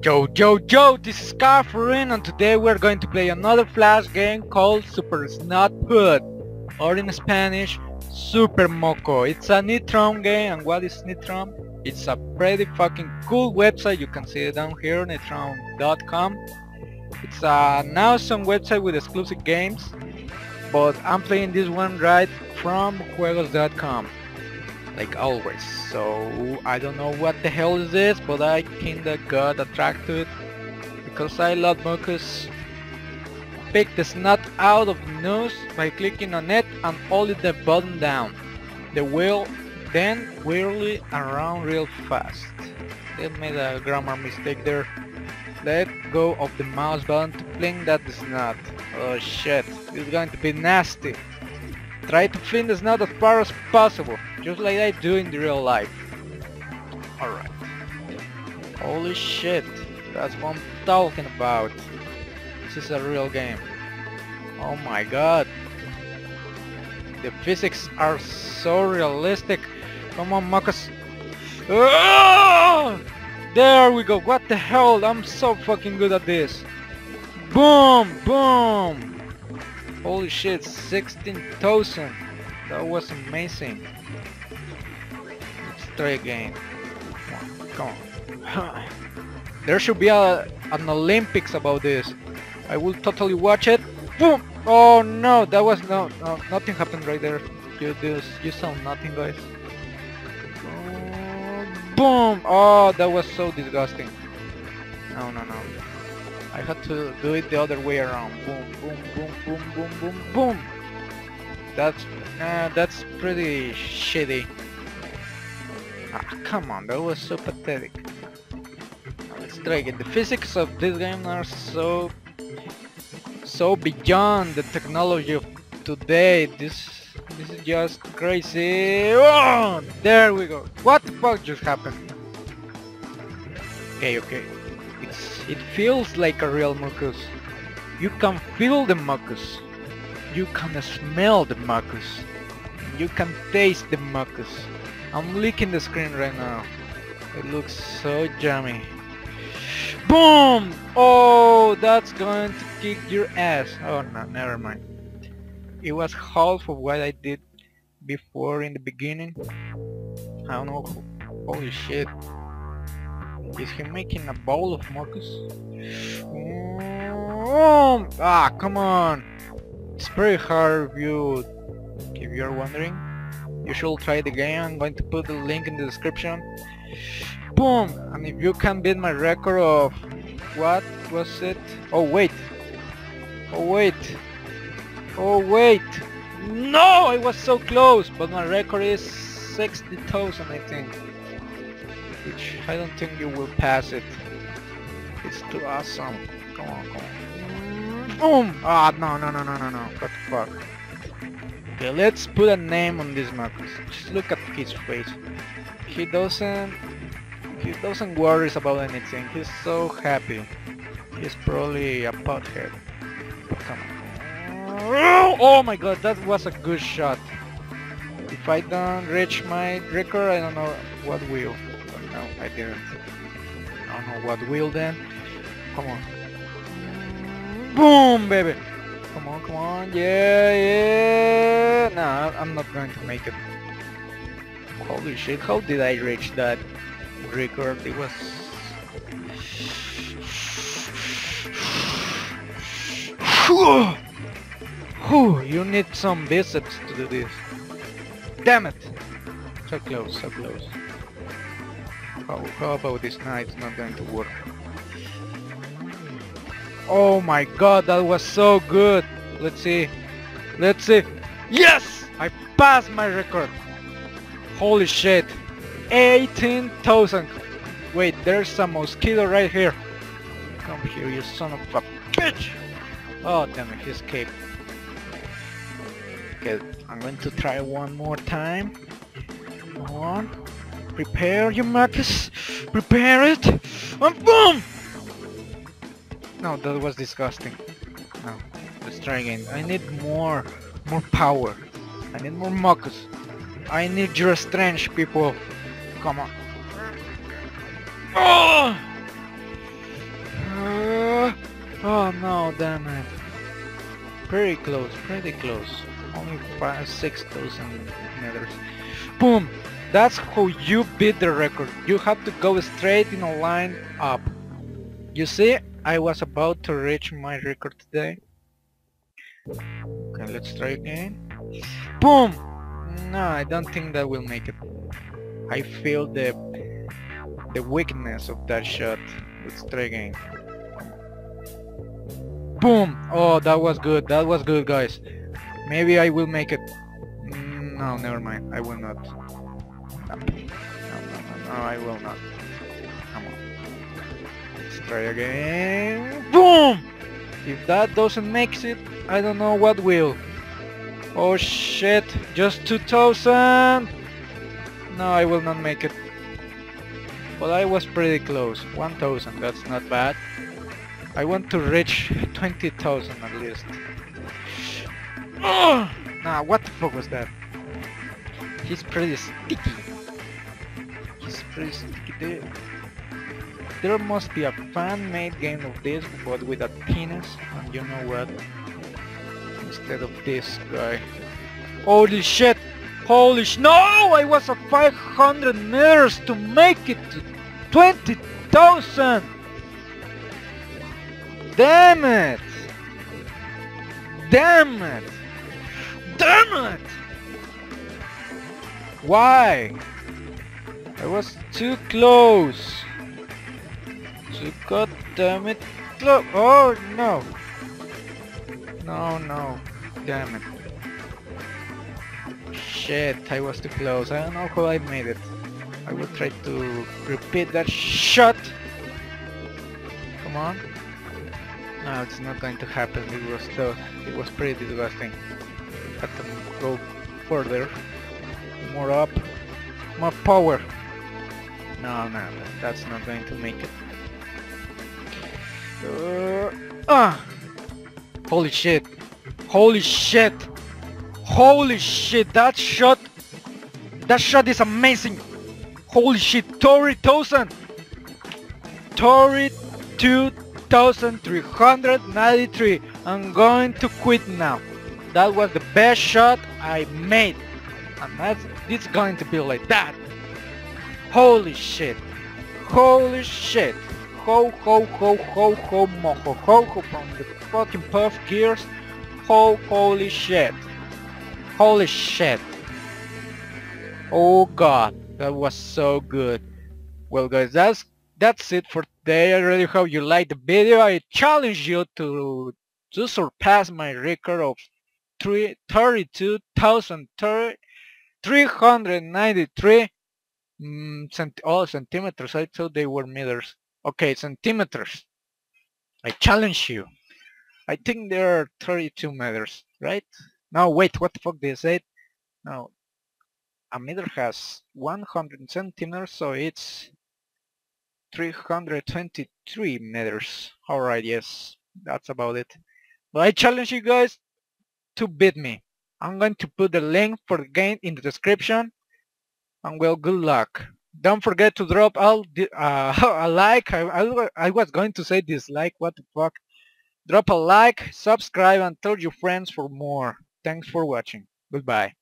Yo yo yo, this is Caferino and today we're going to play another flash game called Super Snot Put or in Spanish Super Moco. It's a Nitrome game and what is Nitrome? It's a pretty fucking cool website, you can see it down here, nitrome.com. It's an awesome website with exclusive games but I'm playing this one right from juegos.com like always. So I don't know what the hell is this but I kinda got attracted because I love Mucus pick the snot out of the nose by clicking on it and hold the button down. The wheel then whirly around real fast. They made a grammar mistake there. Let go of the mouse button to fling that snot. Oh shit. It's going to be nasty. Try to fling the snot as far as possible, just like I do in the real life. Alright. Holy shit, that's what I'm talking about. This is a real game. Oh my god. The physics are so realistic. Come on, Marcus. Ah! There we go. What the hell? I'm so fucking good at this. Boom! Boom! Holy shit, 16,000. That was amazing. Let's try again. Come on, come on. there should be a, an Olympics about this. I will totally watch it. Boom! Oh no, that was no, no nothing happened right there. You do, you saw nothing, guys. Boom! Oh, that was so disgusting. No, no, no. I had to do it the other way around. Boom, boom, boom, boom, boom, boom, boom. That's that's pretty shitty. Ah, come on, that was so pathetic. let's try again. The physics of this game are so so beyond the technology of today. This this is just crazy. Oh, there we go. What the fuck just happened? Okay, okay. It's It feels like a real mucus. You can feel the mucus. You can smell the mucus. You can taste the mucus. I'm licking the screen right now. It looks so yummy. Boom! Oh, that's going to kick your ass. Oh no, never mind. It was half of what I did before in the beginning. I don't know. Holy shit. Is he making a bowl of mucus? Oh, ah, come on! It's very hard you, if you're wondering. You should try the game. I'm going to put the link in the description. Boom! And if you can beat my record of what was it? Oh wait! Oh wait! Oh wait! No! I was so close! But my record is 60,000 I think which I don't think you will pass it. It's too awesome. Come on, come on. Boom! Ah, oh, no, no, no, no, no, no. What the fuck? Okay, let's put a name on this Marcus. Just look at his face. He doesn't... He doesn't worries about anything. He's so happy. He's probably a pothead. Come on. Oh my god, that was a good shot. If I don't reach my record, I don't know what will. No, I didn't. I don't know what will then. Come on. Boom, baby! Come on, come on. Yeah, yeah. Nah, I'm not going to make it. Holy shit, how did I reach that record? It was... Whew, you need some biceps to do this. Damn it! So close, so close. How, how about this night? It's not going to work. Oh my god, that was so good. Let's see. Let's see. Yes! I passed my record. Holy shit. 18,000. Wait, there's a mosquito right here. Come here, you son of a bitch. Oh, damn it, he escaped. Okay, I'm going to try one more time. Come on. Prepare your Marcus. Prepare it. And boom! No, that was disgusting. No, let's try again. I need more, more power. I need more Marcus. I need your strength, people. Come on. Oh! Oh no, damn it. Pretty close, pretty close. Only five, 6,000 meters. Boom! That's how you beat the record. You have to go straight in a line up. You see, I was about to reach my record today. Okay, let's try again. Boom! No, I don't think that will make it. I feel the the weakness of that shot. Let's try again. Boom! Oh, that was good. That was good, guys. Maybe I will make it. Mm, no, never mind. I will not. No, no, no, no, I will not. Come on. Let's try again. Boom! If that doesn't make it, I don't know what will. Oh shit, just 2000! No, I will not make it. But I was pretty close. 1000, that's not bad. I want to reach 20,000 at least. Oh! Nah, what the fuck was that? He's pretty sticky. He's pretty sticky dude. There must be a fan-made game of this, but with a penis, and you know what? Instead of this guy. Holy shit! Holy sh- No! I was at 500 meters to make it to 20,000! Damn it! Damn it! Damn it! Why? I was too close. Too goddamn it Look! Oh no! No, no. Damn it. Shit, I was too close. I don't know how I made it. I will try to repeat that shot. Come on. No, it's not going to happen. It was still, it was pretty disgusting. Have to go further, more up, more power. No, no, that's not going to make it. Uh, ah! Holy shit! Holy shit! Holy shit! That shot! That shot is amazing! Holy shit! Tori Thousand! Tori 2393. I'm going to quit now. That was the best shot I made. And that's it's going to be like that. Holy shit. Holy shit. Ho ho ho ho ho mo ho ho ho from the fucking puff gears. Ho holy shit. Holy shit. Oh god, that was so good. Well guys, that's that's it for today. I really hope you liked the video. I challenge you to to surpass my record of 32,393 mm, cent oh, centimeters. I thought they were meters. Okay, centimeters. I challenge you. I think there are 32 meters, right? No, wait, what the fuck they say? No, a meter has 100 centimeters, so it's 323 meters. Alright, yes, that's about it. But I challenge you guys to beat me. I'm going to put the link for the game in the description. And well, good luck. Don't forget to drop all the, uh, a like. I, I, I was going to say dislike. What the fuck? Drop a like, subscribe, and tell your friends for more. Thanks for watching. Goodbye.